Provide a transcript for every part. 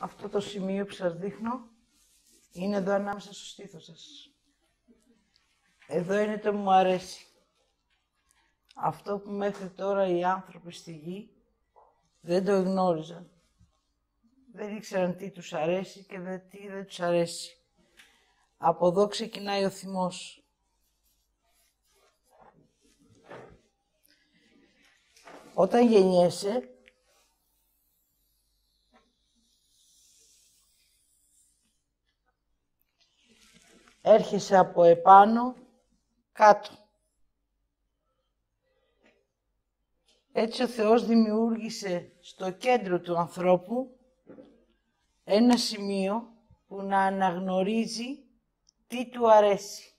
Αυτό το σημείο που σας δείχνω είναι εδώ ανάμεσα στο στήθος σας. Εδώ είναι το μου αρέσει. Αυτό που μέχρι τώρα οι άνθρωποι στη γη δεν το γνώριζαν. Δεν ήξεραν τι τους αρέσει και δεν, τι δεν τους αρέσει. Από εδώ ξεκινάει ο θυμός. Όταν γεννιέσαι, έρχεσαι από επάνω κάτω. Έτσι ο Θεός δημιούργησε στο κέντρο του ανθρώπου ένα σημείο που να αναγνωρίζει τι του αρέσει.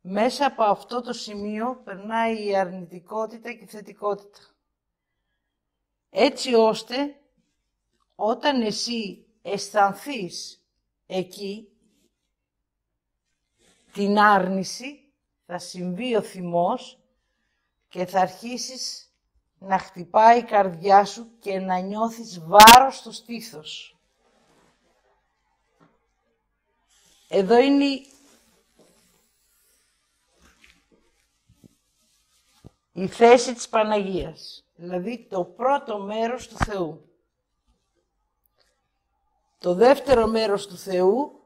Μέσα από αυτό το σημείο περνάει η αρνητικότητα και η θετικότητα. Έτσι ώστε όταν εσύ αισθανθείς εκεί την άρνηση, θα συμβεί ο θυμός και θα αρχίσεις να χτυπάει η καρδιά σου και να νιώθεις βάρος στο στήθος. Εδώ είναι η θέση της Παναγίας, δηλαδή το πρώτο μέρος του Θεού. Το δεύτερο μέρος του Θεού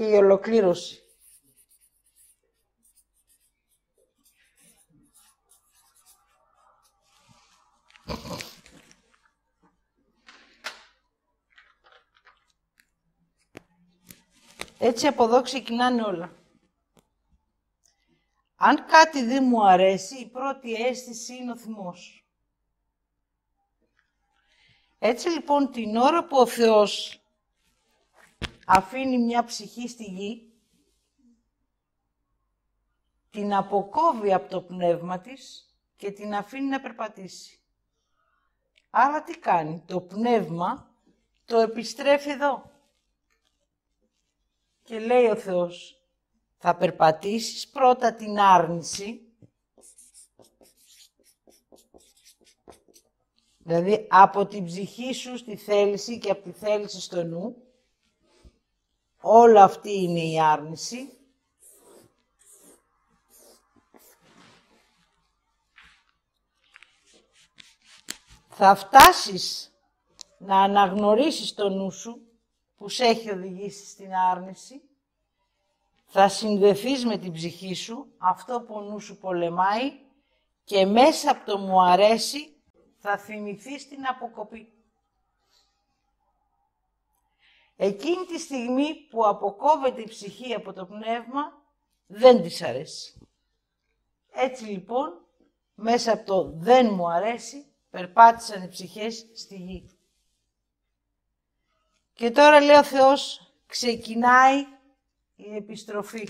και η ολοκλήρωση. Έτσι από εδώ ξεκινάνε όλα. Αν κάτι δεν μου αρέσει, η πρώτη αίσθηση είναι ο θυμός. Έτσι λοιπόν την ώρα που ο Θεός αφήνει μια ψυχή στη γη, την αποκόβει από το πνεύμα της και την αφήνει να περπατήσει. Άρα τι κάνει, το πνεύμα το επιστρέφει εδώ. Και λέει ο Θεός, θα περπατήσεις πρώτα την άρνηση, δηλαδή από την ψυχή σου στη θέληση και από τη θέληση στο νου, Όλο αυτή είναι η άρνηση. Θα φτάσεις να αναγνωρίσεις το νου σου που σε έχει οδηγήσει στην άρνηση. Θα συνδεθείς με την ψυχή σου, αυτό που ο νους σου πολεμάει και μέσα από το μου αρέσει θα θυμηθείς την αποκοπή. Εκείνη τη στιγμή που αποκόβεται η ψυχή από το πνεύμα, δεν της αρέσει. Έτσι λοιπόν, μέσα από το «δεν μου αρέσει», περπάτησαν οι ψυχές στη γη. Και τώρα, λέει ο Θεός, ξεκινάει η επιστροφή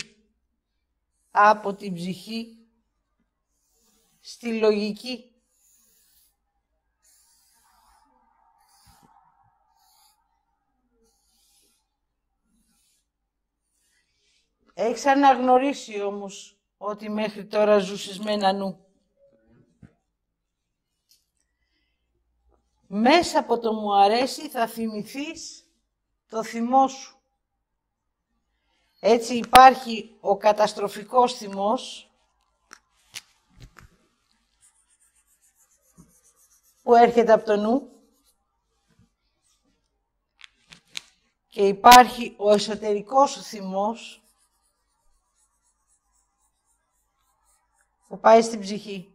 από την ψυχή στη λογική Έχεις αναγνωρίσει όμως ότι μέχρι τώρα ζούσες με ένα νου; Μέσα από το μου αρέσει θα θυμηθείς το θυμό σου. Έτσι υπάρχει ο καταστροφικός θυμός που έρχεται από το νου και υπάρχει ο εσωτερικός σου θυμός που πάει στην ψυχή.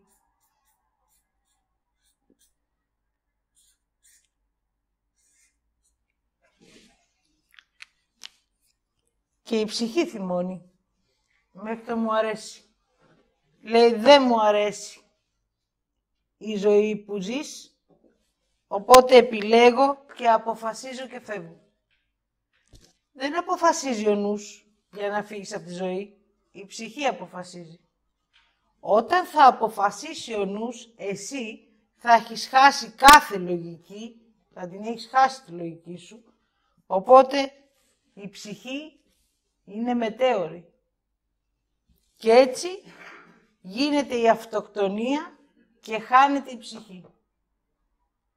Και η ψυχή θυμώνει. Μέχρι το μου αρέσει. Λέει δεν μου αρέσει η ζωή που ζεις, οπότε επιλέγω και αποφασίζω και φεύγω. Δεν αποφασίζει ο νους για να φύγεις από τη ζωή. Η ψυχή αποφασίζει. Όταν θα αποφασίσει ο νους, εσύ θα έχεις χάσει κάθε λογική, θα την έχεις χάσει τη λογική σου, οπότε η ψυχή είναι μετέωρη. Και έτσι γίνεται η αυτοκτονία και χάνεται η ψυχή.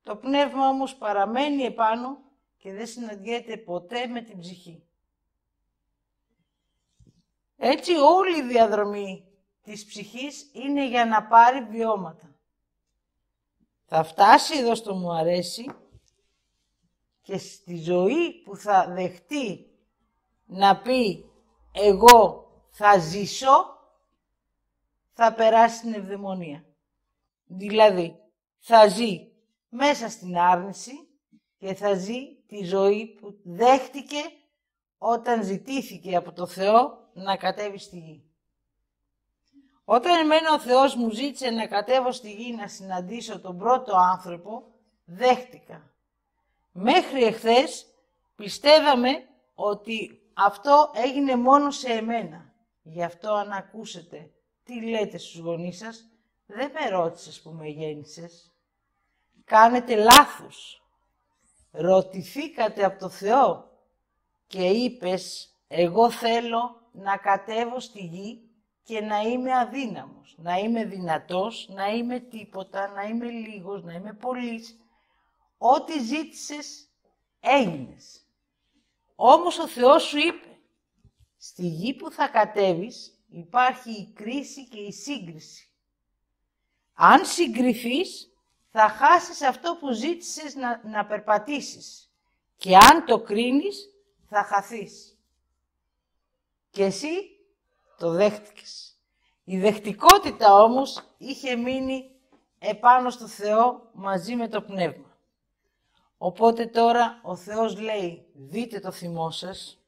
Το πνεύμα όμως παραμένει επάνω και δεν συναντιέται ποτέ με την ψυχή. Έτσι όλη η διαδρομή της ψυχής είναι για να πάρει βιώματα. Θα φτάσει εδώ στο μου αρέσει και στη ζωή που θα δεχτεί να πει εγώ θα ζήσω, θα περάσει την ευδαιμονία. Δηλαδή, θα ζει μέσα στην άρνηση και θα ζει τη ζωή που δέχτηκε όταν ζητήθηκε από το Θεό να κατέβει στη γη. Όταν εμένα ο Θεός μου ζήτησε να κατέβω στη γη να συναντήσω τον πρώτο άνθρωπο, δέχτηκα. Μέχρι εχθές πιστεύαμε ότι αυτό έγινε μόνο σε εμένα. Γι' αυτό αν ακούσετε τι λέτε στους γονείς σας, δεν με ρώτησες που με γέννησες. Κάνετε λάθος. Ρωτηθήκατε από το Θεό και είπες, εγώ θέλω να κατέβω στη γη και να είμαι αδύναμος, να είμαι δυνατός, να είμαι τίποτα, να είμαι λίγος, να είμαι πολύς. Ό,τι ζήτησες, έγινες. Όμως ο Θεός σου είπε, στη γη που θα κατέβεις υπάρχει η κρίση και η σύγκριση. Αν συγκριθείς, θα χάσεις αυτό που ζήτησες να, να περπατήσεις. Και αν το κρίνεις, θα χαθείς. Και εσύ το δέχτηκες. Η δεχτικότητα όμως είχε μείνει επάνω στο Θεό μαζί με το Πνεύμα. Οπότε τώρα ο Θεός λέει, δείτε το θυμό σας.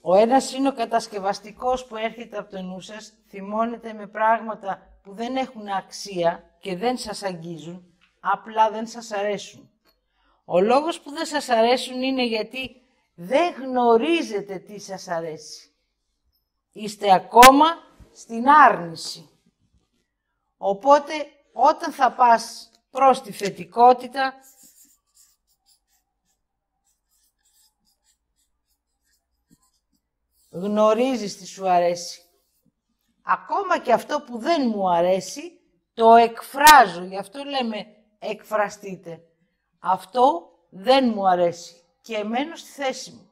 Ο ένας είναι ο κατασκευαστικός που έρχεται από το νου σας, θυμώνεται με πράγματα που δεν έχουν αξία και δεν σας αγγίζουν, απλά δεν σας αρέσουν. Ο λόγος που δεν σας αρέσουν είναι γιατί δεν γνωρίζετε τι σας αρέσει. Είστε ακόμα στην άρνηση. Οπότε όταν θα πας προς τη θετικότητα, γνωρίζεις τι σου αρέσει. Ακόμα και αυτό που δεν μου αρέσει, το εκφράζω. Γι' αυτό λέμε εκφραστείτε. Αυτό δεν μου αρέσει και μένω στη θέση μου.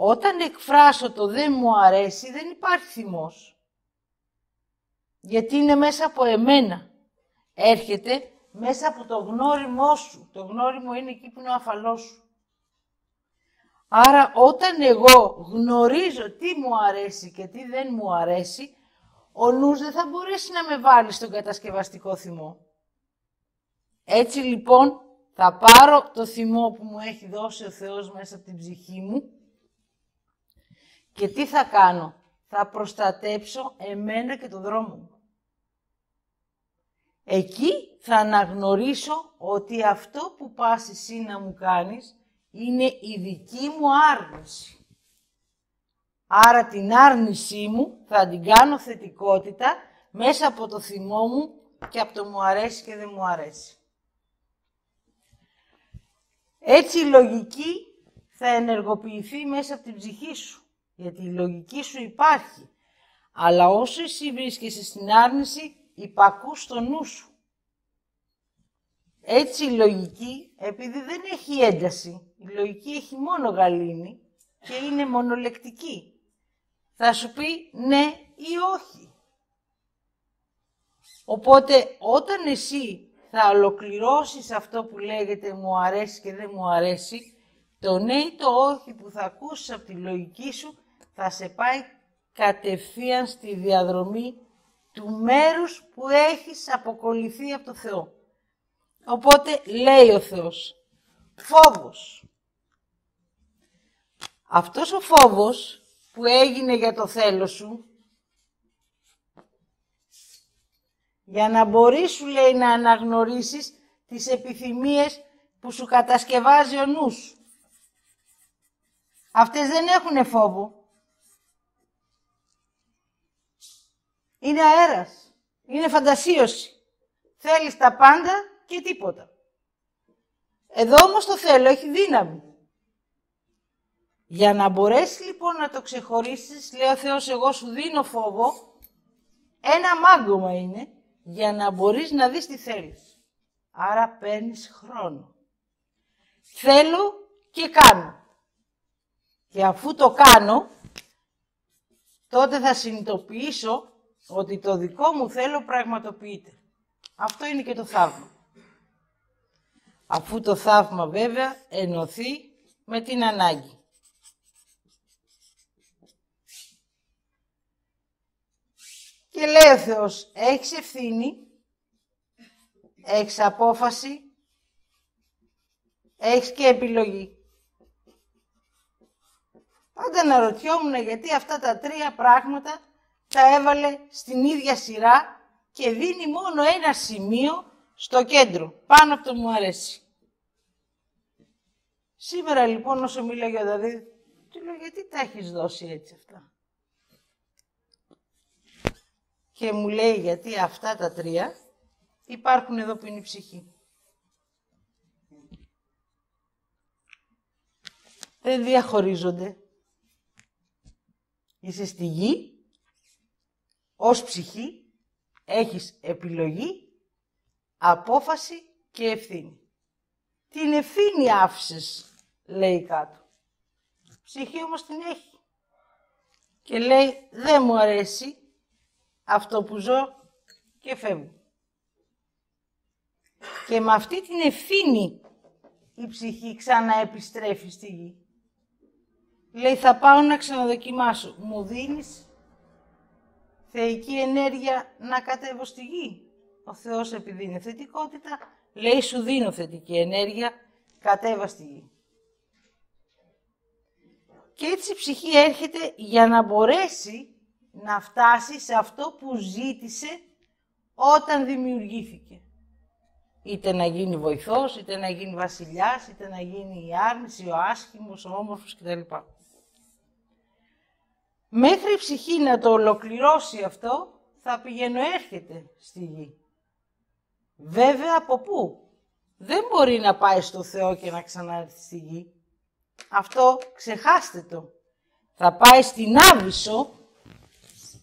Όταν εκφράσω το δεν μου αρέσει, δεν υπάρχει θυμός. Γιατί είναι μέσα από εμένα. Έρχεται μέσα από το γνώριμό σου. Το γνώριμο είναι εκεί που είναι ο αφαλός σου. Άρα όταν εγώ γνωρίζω τι μου αρέσει και τι δεν μου αρέσει, ο νους δεν θα μπορέσει να με βάλει στον κατασκευαστικό θυμό. Έτσι λοιπόν θα πάρω το θυμό που μου έχει δώσει ο Θεός μέσα από την ψυχή μου και τι θα κάνω; Θα προστατέψω εμένα και το δρόμο μου. Εκεί θα αναγνωρίσω ότι αυτό που πας εσύ να μου κάνεις είναι η δική μου άρνηση. Άρα την άρνησή μου θα την κάνω θετικότητα μέσα από το θυμό μου και από το μου αρέσει και δεν μου αρέσει. Έτσι η λογική θα ενεργοποιηθεί μέσα από την ψυχή σου, γιατί η λογική σου υπάρχει. Αλλά όσο εσύ βρίσκεσαι στην άρνηση, υπακούς στο νου σου. Έτσι η λογική, επειδή δεν έχει ένταση, η λογική έχει μόνο γαλήνη και είναι μονολεκτική. Θα σου πει ναι ή όχι. Οπότε όταν εσύ θα ολοκληρώσεις αυτό που λέγεται μου αρέσει και δεν μου αρέσει, το ναι ή το όχι που θα ακούσεις από τη λογική σου θα σε πάει κατευθείαν στη διαδρομή του μέρους που έχεις αποκολληθεί από το Θεό. Οπότε λέει ο Θεός, φόβος. Αυτός ο φόβος που έγινε για το θέλω σου, για να μπορείς, σου λέει, να αναγνωρίσεις τις επιθυμίες που σου κατασκευάζει ο νους. Αυτές δεν έχουν φόβο. Είναι αέρας, είναι φαντασίωση. Θέλεις τα πάντα και τίποτα. Εδώ όμως το θέλω, έχει δύναμη. Για να μπορέσεις λοιπόν να το ξεχωρίσεις, λέει ο Θεός, εγώ σου δίνω φόβο, ένα μάγκωμα είναι, για να μπορείς να δεις τι θέλεις. Άρα παίρνεις χρόνο. Θέλω και κάνω. Και αφού το κάνω, τότε θα συνειδητοποιήσω ότι το δικό μου θέλω πραγματοποιείται. Αυτό είναι και το θαύμα. Αφού το θαύμα βέβαια ενωθεί με την ανάγκη. Και λέει ο Θεός, έχεις ευθύνη, έχεις απόφαση, έχεις και επιλογή. Πάντα αναρωτιόμουν γιατί αυτά τα τρία πράγματα τα έβαλε στην ίδια σειρά και δίνει μόνο ένα σημείο στο κέντρο, πάνω από το μου αρέσει. Σήμερα λοιπόν όσο μιλάω για τα δύο, του λέω γιατί τα έχεις δώσει έτσι αυτά; Και μου λέει γιατί αυτά τα τρία υπάρχουν εδώ που είναι η ψυχή. Δεν διαχωρίζονται. Είσαι στη γη, ως ψυχή, έχεις επιλογή, απόφαση και ευθύνη. Την ευθύνη άφησες, λέει κάτω. Ψυχή όμως την έχει. Και λέει, δεν μου αρέσει αυτό που ζω και φεύγω. Και με αυτή την ευθύνη η ψυχή ξαναεπιστρέφει στη γη. Λέει, θα πάω να ξαναδοκιμάσω. Μου δίνεις θεϊκή ενέργεια να κατέβω στη γη. Ο Θεός επειδή είναι θετικότητα, λέει, σου δίνω θετική ενέργεια, κατέβα στη γη. Και έτσι η ψυχή έρχεται για να μπορέσει να φτάσει σε αυτό που ζήτησε όταν δημιουργήθηκε. Είτε να γίνει βοηθός, είτε να γίνει βασιλιάς, είτε να γίνει η άρνηση, ο άσχημος, ο όμορφος κτλ. Μέχρι η ψυχή να το ολοκληρώσει αυτό, θα πηγαίνω έρχεται στη γη. Βέβαια από πού; Δεν μπορεί να πάει στο Θεό και να ξανάρθει στη γη. Αυτό ξεχάστε το. Θα πάει στην Άβυσσο,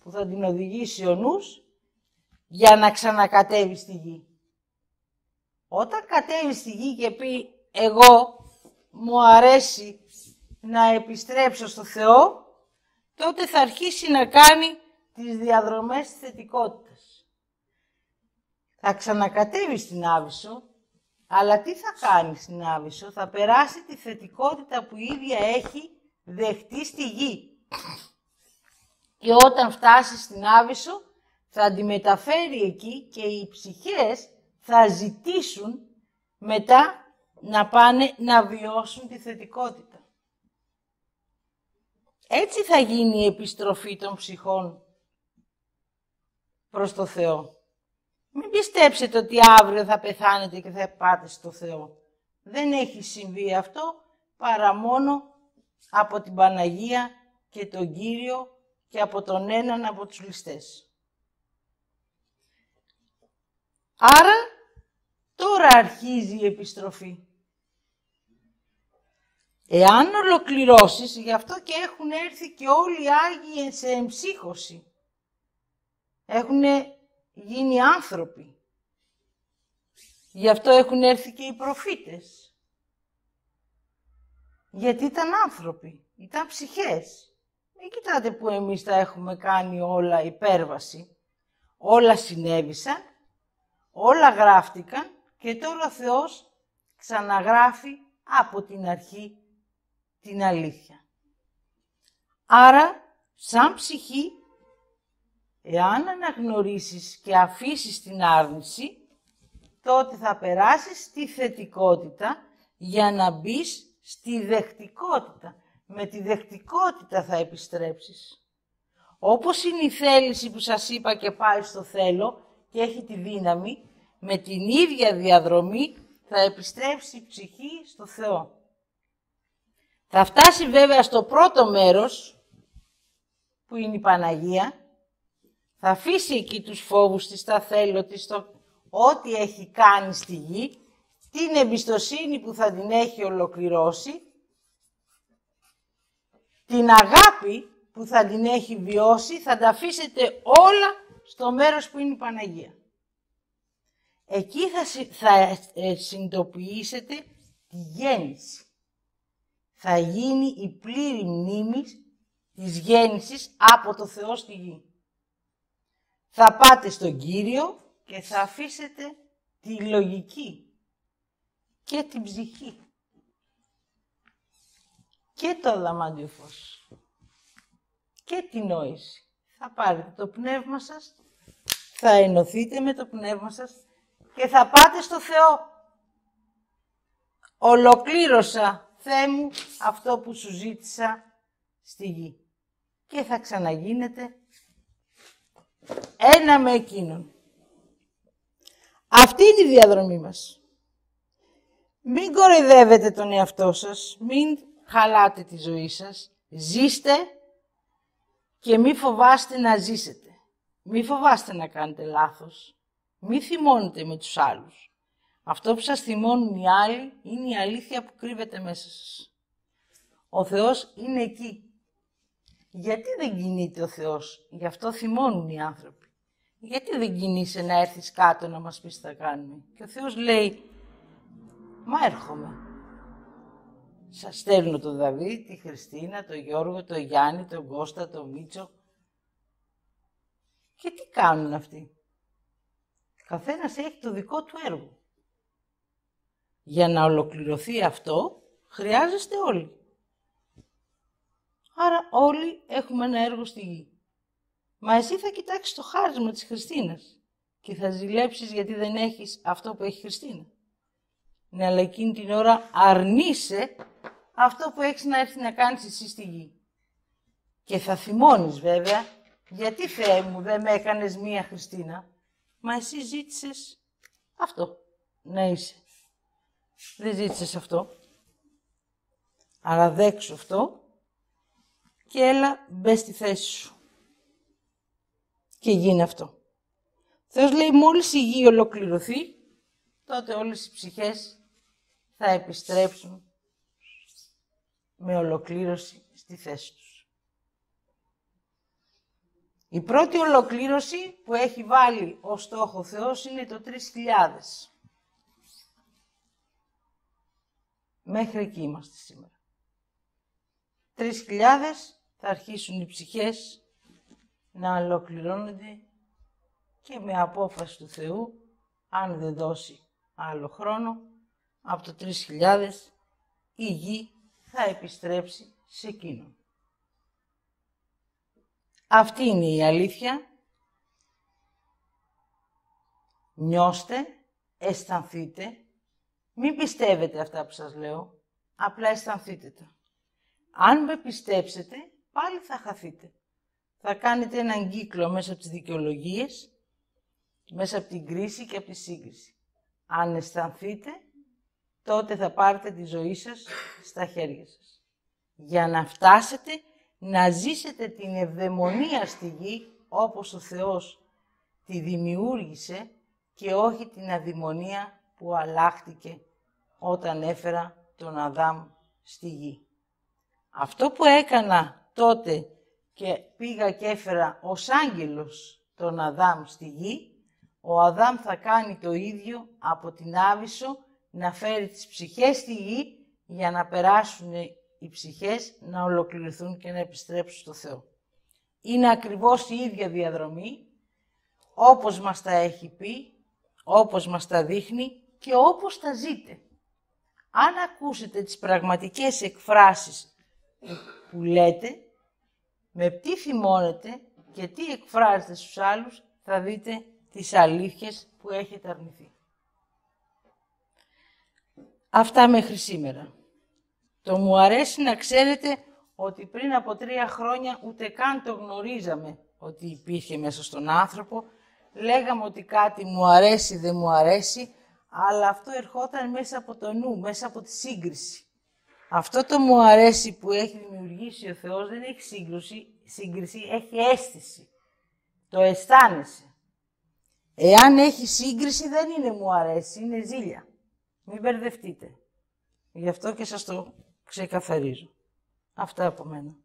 που θα την οδηγήσει ο νους, για να ξανακατέβει στη γη. Όταν κατέβει στη γη και πει εγώ μου αρέσει να επιστρέψω στο Θεό, τότε θα αρχίσει να κάνει τις διαδρομές της θετικότητας. Θα ξανακατέβει στην Άβυσσο, αλλά τι θα κάνει στην Άβυσσο, θα περάσει τη θετικότητα που η ίδια έχει δεχτεί στη γη. Και όταν φτάσει στην Άβυσσο, θα αντιμεταφέρει εκεί και οι ψυχές θα ζητήσουν μετά να πάνε να βιώσουν τη θετικότητα. Έτσι θα γίνει η επιστροφή των ψυχών προς το Θεό. Μην πιστέψετε ότι αύριο θα πεθάνετε και θα πάτε στο Θεό. Δεν έχει συμβεί αυτό παρά μόνο από την Παναγία και τον Κύριο και από τον έναν από τους ληστές. Άρα τώρα αρχίζει η επιστροφή. Εάν ολοκληρώσεις, γι' αυτό και έχουν έρθει και όλοι οι Άγιοι σε εμψύχωση. Έχουν γίνει άνθρωποι. Γι' αυτό έχουν έρθει και οι προφήτες. Γιατί ήταν άνθρωποι, ήταν ψυχές. Μην κοιτάτε που εμείς τα έχουμε κάνει όλα υπέρβαση. Όλα συνέβησαν, όλα γράφτηκαν και τώρα ο Θεός ξαναγράφει από την αρχή την αλήθεια. Άρα, σαν ψυχή, εάν αναγνωρίσεις και αφήσεις την άρνηση, τότε θα περάσεις στη θετικότητα για να μπεις στη δεχτικότητα. Με τη δεχτικότητα θα επιστρέψεις. Όπως είναι η θέληση που σας είπα και πάει στο θέλω και έχει τη δύναμη, με την ίδια διαδρομή θα επιστρέψει η ψυχή στο Θεό. Θα φτάσει βέβαια στο πρώτο μέρος, που είναι η Παναγία, Θα αφήσει εκεί τους φόβους της, τα θέλω της, το ό,τι έχει κάνει στη γη, την εμπιστοσύνη που θα την έχει ολοκληρώσει, την αγάπη που θα την έχει βιώσει, θα τα αφήσετε όλα στο μέρος που είναι η Παναγία. Εκεί θα, θα ε, συνειδητοποιήσετε τη γέννηση. Θα γίνει η πλήρη μνήμη της γέννησης από το Θεό στη γη. Θα πάτε στον Κύριο και θα αφήσετε τη λογική και την ψυχή και το δαμάντιο φως και την νόηση. Θα πάρετε το πνεύμα σας, θα ενωθείτε με το πνεύμα σας και θα πάτε στο Θεό. Ολοκλήρωσα, Θεέ μου, αυτό που σου ζήτησα στη γη. Και θα ξαναγίνετε ένα με εκείνον. Αυτή είναι η διαδρομή μας. Μην κοροϊδεύετε τον εαυτό σας, μην χαλάτε τη ζωή σας, ζήστε και μη φοβάστε να ζήσετε. Μη φοβάστε να κάνετε λάθος. Μη θυμώνετε με τους άλλους. Αυτό που σας θυμώνουν οι άλλοι είναι η αλήθεια που κρύβεται μέσα σας. Ο Θεός είναι εκεί. Γιατί δεν κινείται ο Θεός, γι' αυτό θυμώνουν οι άνθρωποι. Γιατί δεν κινείσαι να έρθεις κάτω να μας πεις τι θα κάνουμε; Και ο Θεός λέει, μα έρχομαι. Σας στέλνω τον Δαβίδ, τη Χριστίνα, τον Γιώργο, τον Γιάννη, τον Κώστα, τον Μίτσο. Και τι κάνουν αυτοί; Καθένας έχει το δικό του έργο. Για να ολοκληρωθεί αυτό, χρειάζεστε όλοι. Άρα όλοι έχουμε ένα έργο στη γη. Μα εσύ θα κοιτάξεις το χάρισμα της Χριστίνας και θα ζηλέψεις γιατί δεν έχεις αυτό που έχει η Χριστίνα. Ναι, αλλά εκείνη την ώρα αρνείσαι αυτό που έχεις να έρθει να κάνεις εσύ στη γη. Και θα θυμώνεις βέβαια, γιατί Θεέ μου δεν με έκανες μία Χριστίνα, μα εσύ ζήτησες αυτό, να είσαι. Δεν ζήτησες αυτό. Αλλά δέξου αυτό και έλα μπε στη θέση σου. Και γίνει αυτό. Θεός λέει μόλις η γη ολοκληρωθεί, τότε όλες οι ψυχές θα επιστρέψουν με ολοκλήρωση στη θέση τους. Η πρώτη ολοκλήρωση που έχει βάλει ο στόχο Θεός είναι το 3.000. Μέχρι εκεί είμαστε σήμερα. 3.000 θα αρχίσουν οι ψυχές να ολοκληρώνονται και με απόφαση του Θεού, αν δεν δώσει άλλο χρόνο, από το 3.000 η γη θα επιστρέψει σε εκείνον. Αυτή είναι η αλήθεια. Νιώστε, αισθανθείτε, μην πιστεύετε αυτά που σας λέω, απλά αισθανθείτε τα. Αν με πιστέψετε, πάλι θα χαθείτε. Θα κάνετε έναν κύκλο μέσα από τις δικαιολογίες, μέσα από την κρίση και από τη σύγκριση. Αν αισθανθείτε, τότε θα πάρετε τη ζωή σας στα χέρια σας. Για να φτάσετε να ζήσετε την ευδαιμονία στη γη όπως ο Θεός τη δημιούργησε και όχι την αδημονία που αλλάχτηκε όταν έφερα τον Αδάμ στη γη. Αυτό που έκανα τότε και πήγα και έφερα ως άγγελος τον Αδάμ στη γη, ο Αδάμ θα κάνει το ίδιο από την Άβυσσο να φέρει τις ψυχές στη γη για να περάσουν οι ψυχές να ολοκληρωθούν και να επιστρέψουν στο Θεό. Είναι ακριβώς η ίδια διαδρομή, όπως μας τα έχει πει, όπως μας τα δείχνει και όπως τα ζείτε. Αν ακούσετε τις πραγματικές εκφράσεις που λέτε, με τι θυμώνετε και τι εκφράζετε στους άλλους, θα δείτε τις αλήθειες που έχετε αρνηθεί. Αυτά μέχρι σήμερα. Το μου αρέσει να ξέρετε ότι πριν από τρία χρόνια ούτε καν το γνωρίζαμε ότι υπήρχε μέσα στον άνθρωπο. Λέγαμε ότι κάτι μου αρέσει, δεν μου αρέσει, αλλά αυτό ερχόταν μέσα από το νου, μέσα από τη σύγκριση. Αυτό το μου αρέσει που έχει δημιουργήσει ο Θεός δεν έχει σύγκριση, σύγκριση έχει αίσθηση. Το αισθάνεσαι. Εάν έχει σύγκριση δεν είναι μου αρέσει, είναι ζήλια. Μην μπερδευτείτε. Γι' αυτό και σας το ξεκαθαρίζω. Αυτά από μένα.